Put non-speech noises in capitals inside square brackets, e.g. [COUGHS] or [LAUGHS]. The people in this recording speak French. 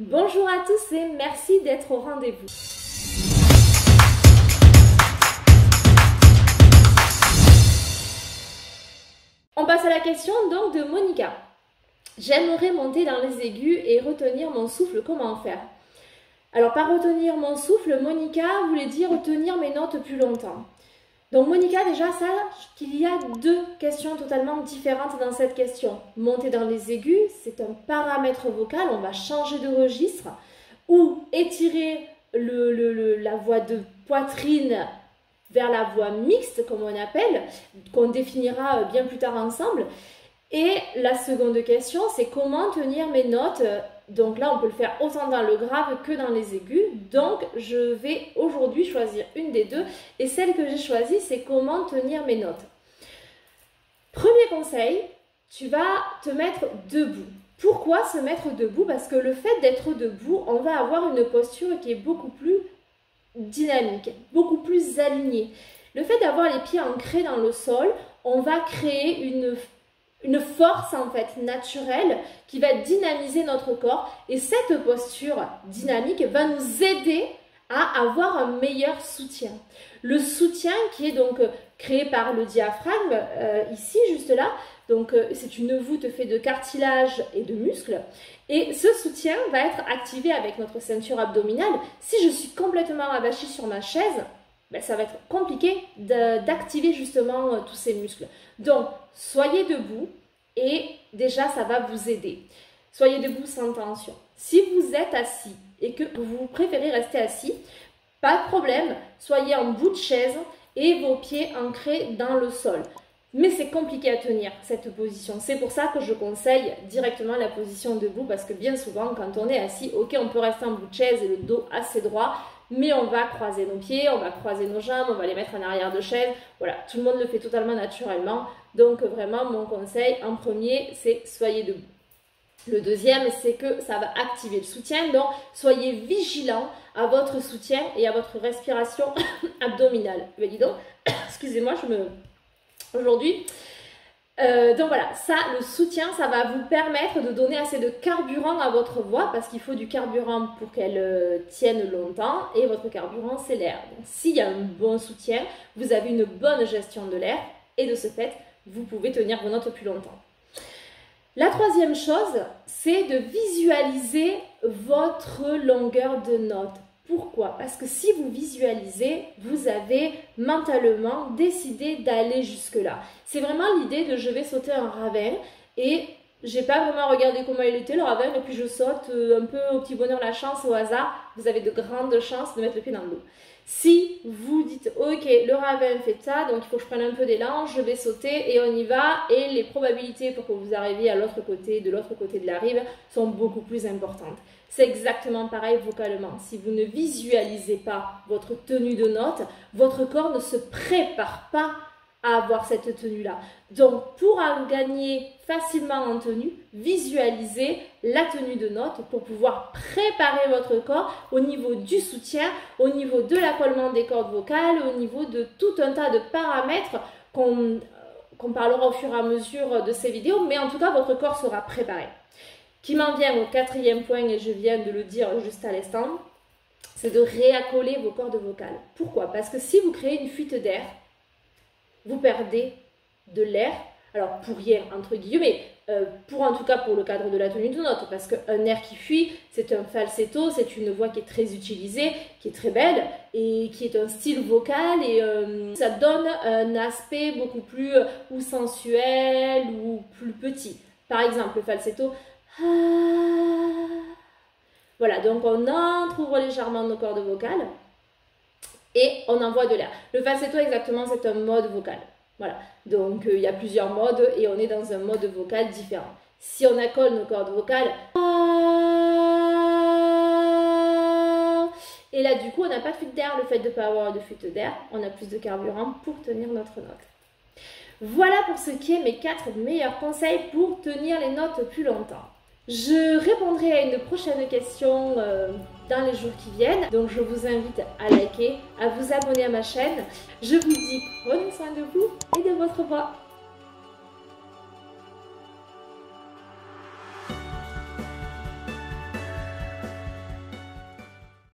Bonjour à tous et merci d'être au rendez-vous. On passe à la question donc de Monica. J'aimerais monter dans les aigus et retenir mon souffle, comment faire? Alors par retenir mon souffle, Monica voulait dire retenir mes notes plus longtemps. Donc Monica, déjà, sache qu'il y a deux questions totalement différentes dans cette question. Monter dans les aigus, c'est un paramètre vocal, on va changer de registre, ou étirer la voix de poitrine vers la voix mixte, comme on appelle, qu'on définira bien plus tard ensemble. Et la seconde question, c'est comment tenir mes notes donc là, on peut le faire autant dans le grave que dans les aigus. Donc, je vais aujourd'hui choisir une des deux. Et celle que j'ai choisie, c'est comment tenir mes notes. Premier conseil, tu vas te mettre debout. Pourquoi se mettre debout? Parce que le fait d'être debout, on va avoir une posture qui est beaucoup plus dynamique, beaucoup plus alignée. Le fait d'avoir les pieds ancrés dans le sol, on va créer une une force en fait naturelle qui va dynamiser notre corps et cette posture dynamique va nous aider à avoir un meilleur soutien. Le soutien qui est donc créé par le diaphragme euh, ici juste là, donc euh, c'est une voûte faite de cartilage et de muscles et ce soutien va être activé avec notre ceinture abdominale. Si je suis complètement abachie sur ma chaise, ben, ça va être compliqué d'activer justement euh, tous ces muscles. Donc, soyez debout et déjà, ça va vous aider. Soyez debout sans tension. Si vous êtes assis et que vous préférez rester assis, pas de problème, soyez en bout de chaise et vos pieds ancrés dans le sol. Mais c'est compliqué à tenir cette position. C'est pour ça que je conseille directement la position debout parce que bien souvent, quand on est assis, ok, on peut rester en bout de chaise et le dos assez droit, mais on va croiser nos pieds, on va croiser nos jambes, on va les mettre en arrière de chaise. Voilà, tout le monde le fait totalement naturellement. Donc vraiment, mon conseil en premier, c'est soyez debout. Le deuxième, c'est que ça va activer le soutien. Donc, soyez vigilant à votre soutien et à votre respiration [LAUGHS] abdominale. Mais dis donc, [COUGHS] excusez-moi, je me... Aujourd'hui, euh, donc voilà, ça, le soutien, ça va vous permettre de donner assez de carburant à votre voix parce qu'il faut du carburant pour qu'elle euh, tienne longtemps et votre carburant, c'est l'air. Donc s'il y a un bon soutien, vous avez une bonne gestion de l'air et de ce fait, vous pouvez tenir vos notes plus longtemps. La troisième chose, c'est de visualiser votre longueur de note. Pourquoi? Parce que si vous visualisez, vous avez mentalement décidé d'aller jusque-là. C'est vraiment l'idée de je vais sauter un ravin et j'ai pas vraiment regardé comment il était le ravin et puis je saute euh, un peu au petit bonheur la chance au hasard. Vous avez de grandes chances de mettre le pied dans l'eau. Si vous dites ok le ravin fait ça donc il faut que je prenne un peu d'élan, je vais sauter et on y va et les probabilités pour que vous arriviez à l'autre côté, de l'autre côté de la rive sont beaucoup plus importantes. C'est exactement pareil vocalement. Si vous ne visualisez pas votre tenue de note, votre corps ne se prépare pas à avoir cette tenue-là. Donc, pour gagner facilement en tenue, visualisez la tenue de note pour pouvoir préparer votre corps au niveau du soutien, au niveau de l'accollement des cordes vocales, au niveau de tout un tas de paramètres qu'on parlera au fur et à mesure de ces vidéos, mais en tout cas, votre corps sera préparé. Qui m'en vient au quatrième point, et je viens de le dire juste à l'instant, c'est de réaccoler vos cordes vocales. Pourquoi? Parce que si vous créez une fuite d'air, vous perdez de l'air. Alors pour rien, entre guillemets, euh, pour en tout cas pour le cadre de la tenue de note, parce qu'un air qui fuit, c'est un falsetto, c'est une voix qui est très utilisée, qui est très belle et qui est un style vocal et euh, ça donne un aspect beaucoup plus euh, ou sensuel ou plus petit. Par exemple, le falsetto. Voilà, donc on entre, ouvre légèrement nos cordes vocales et on envoie de l'air. Le falsetto, exactement, c'est un mode vocal. Voilà. Donc, euh, il y a plusieurs modes et on est dans un mode vocal différent. Si on accole nos cordes vocales, et là, du coup, on n'a pas de fuite d'air. Le fait de ne pas avoir de fuite d'air, on a plus de carburant pour tenir notre note. Voilà pour ce qui est mes 4 meilleurs conseils pour tenir les notes plus longtemps. Je répondrai à une prochaine question euh, dans les jours qui viennent. Donc je vous invite à liker, à vous abonner à ma chaîne. Je vous dis prenez soin de vous et de votre voix.